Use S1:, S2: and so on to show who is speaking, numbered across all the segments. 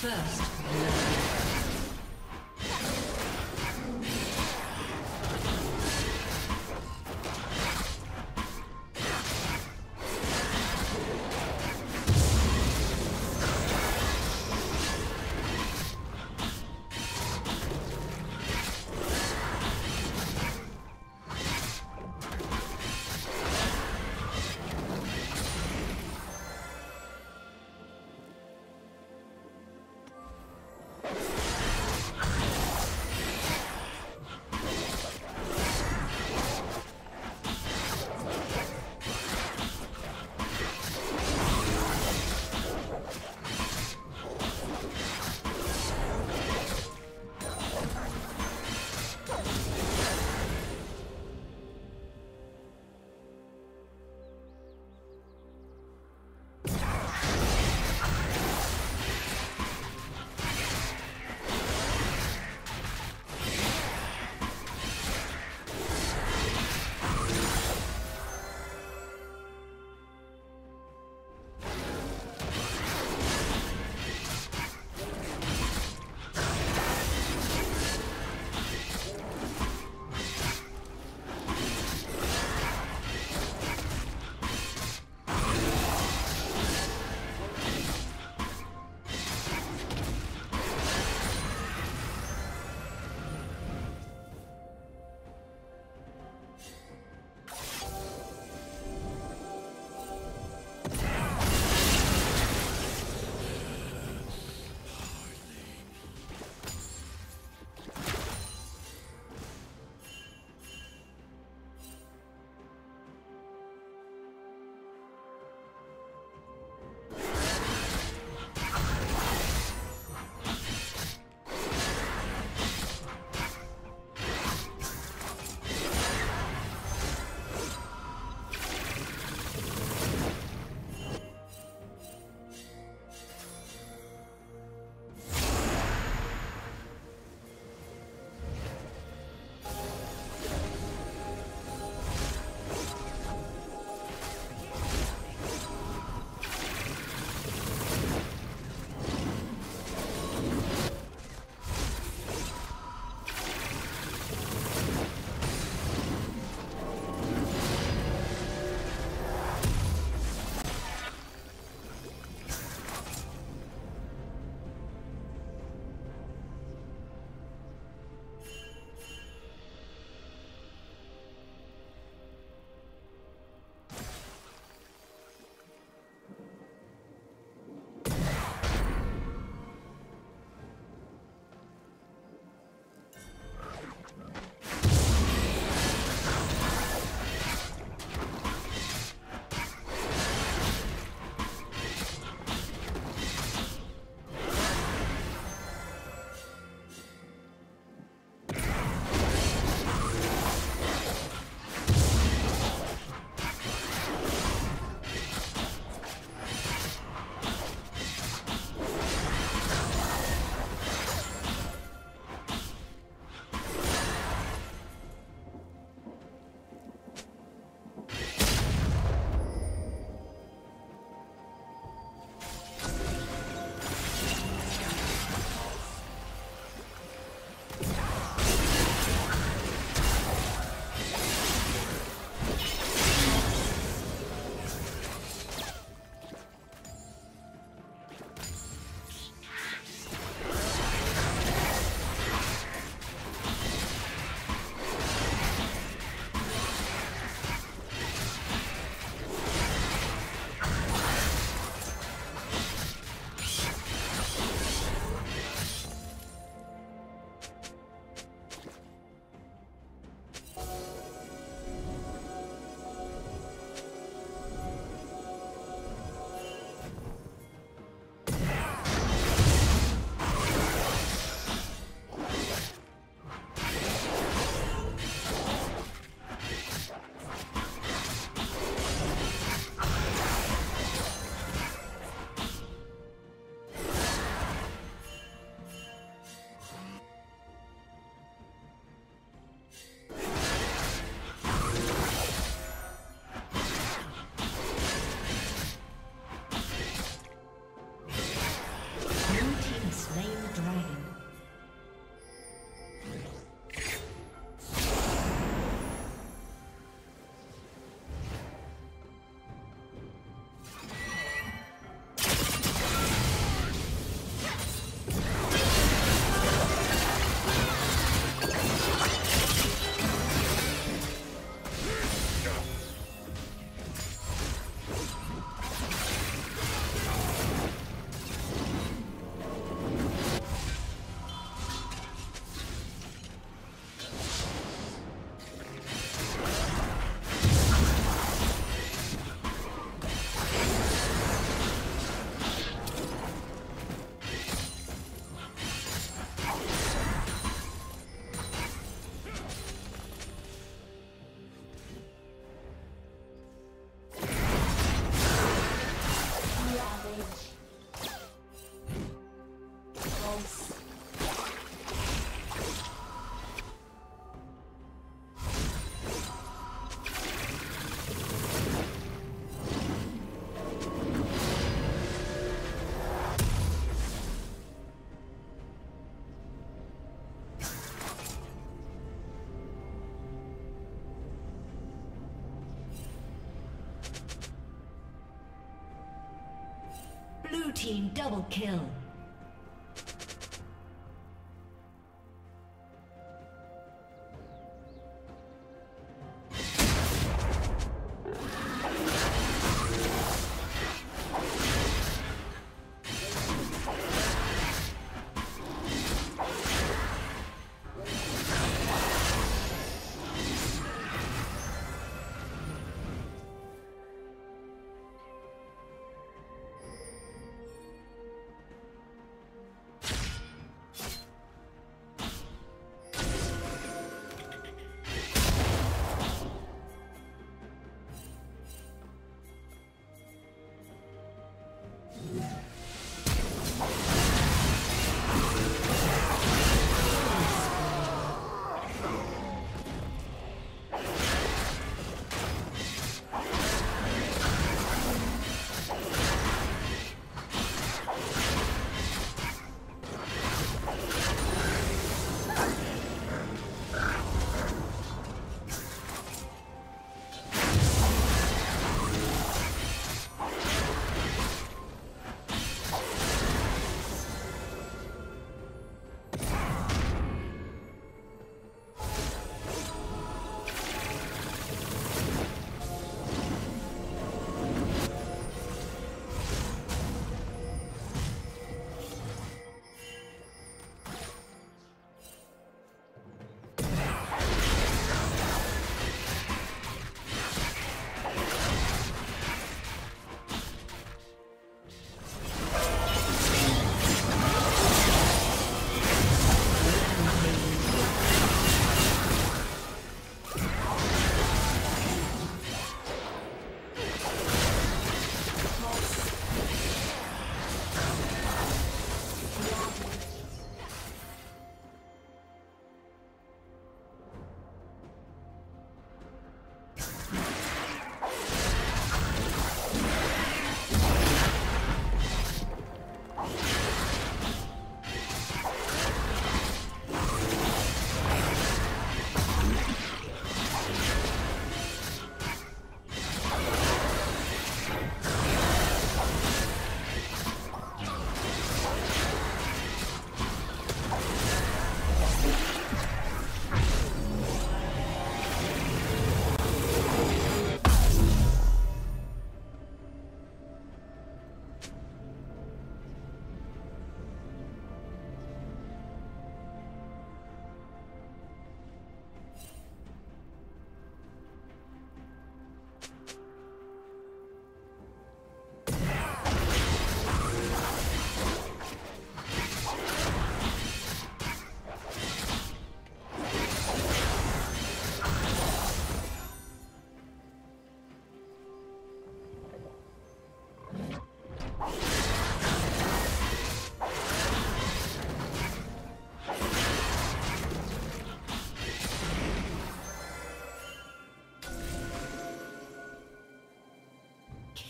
S1: First
S2: team double kill.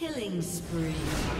S2: Killing spree.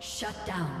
S2: Shut down.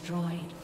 S2: Destroyed.